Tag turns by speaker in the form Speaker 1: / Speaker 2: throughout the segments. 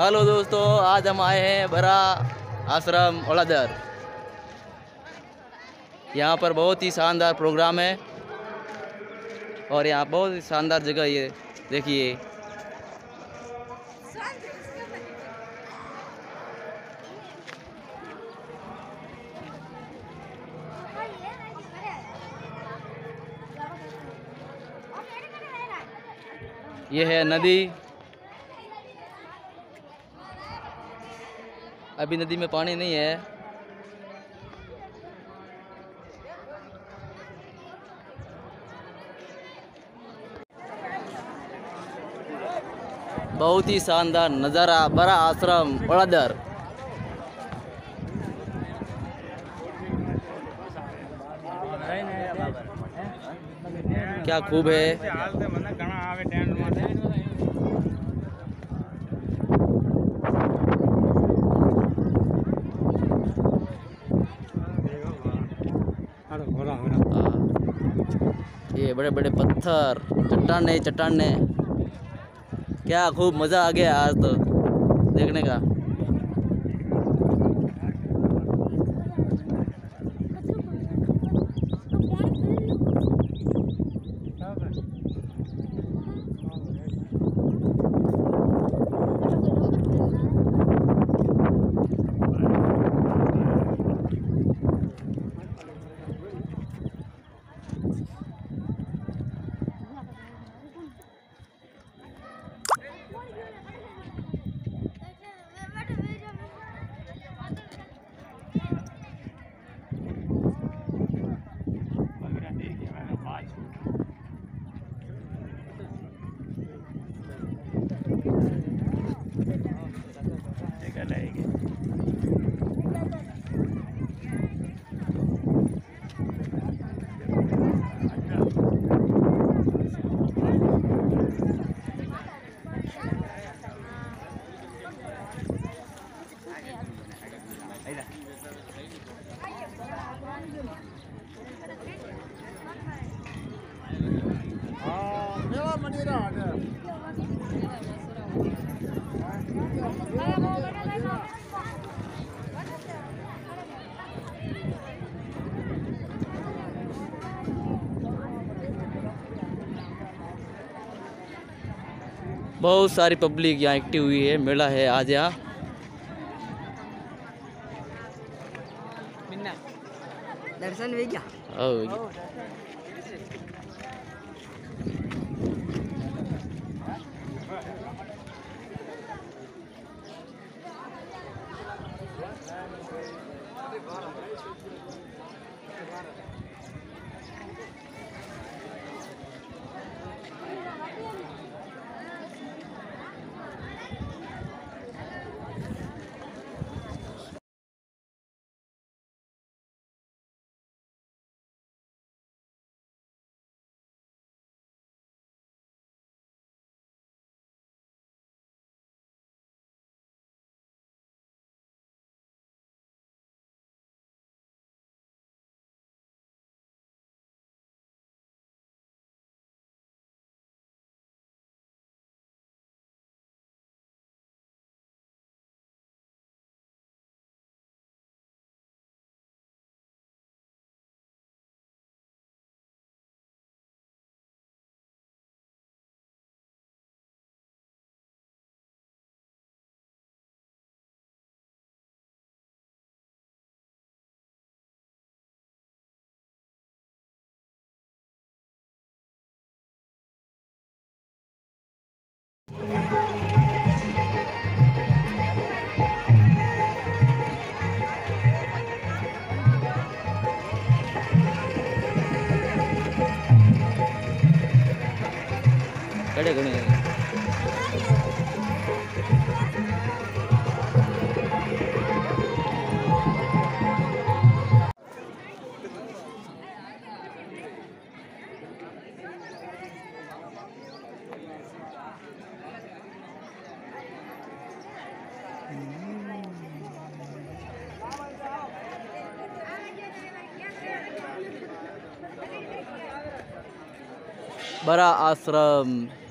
Speaker 1: Hello दोस्तों, आज हम आए हैं बरा आश्रम ओलादर। यहाँ पर बहुत ही शानदार प्रोग्राम है। और यहाँ बहुत ही शानदार जगह ये, देखिए। ये है नदी। अभी नदी में पानी नहीं है। बहुत ही शानदार नज़ारा, बड़ा आश्रम बड़ादर क्या खूब है हाँ। ये बड़े बड़े पत्थर, चट्टाने चट्टाने। क्या खूब मज़ा आ गया आज तो देखने का। बहुत सारी पब्लिक यहाँ एक्टिव हुई है मेला है आज यहाँ।
Speaker 2: दर्शन भी क्या?
Speaker 1: कड़े घणे बड़ा आश्रम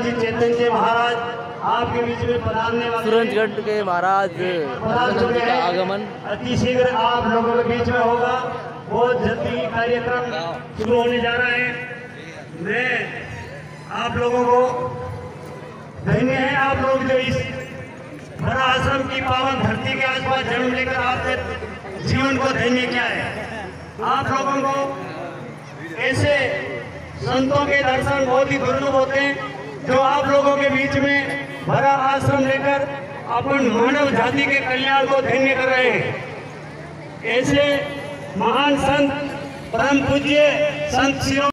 Speaker 3: अविसरानंद जी चैतन्य महाराज आपके बीच में पधारने वाले
Speaker 1: सूरजगढ़ के महाराज का आगमन।
Speaker 3: अति शीघ्र आप लोगों के बीच में होगा। बहुत जल्दी कार्यक्रम शुरू होने जा रहा है। मैं आप लोगों को धन्य है आप लोग जो इस बड़ा आश्रम की पावन धरती के आसपास जन्म लेकर आपने जीवन को धन्य किया है। आप लोगों को ऐसे संतों के दर्शन बहुत ही दुर्लभ होते हैं। जो आप लोगों के बीच में भरा आश्रम लेकर अपन मानव जाति के कल्याण को धन्य कर रहे हैं। ऐसे महान संत, परम पूज्य संत शिरो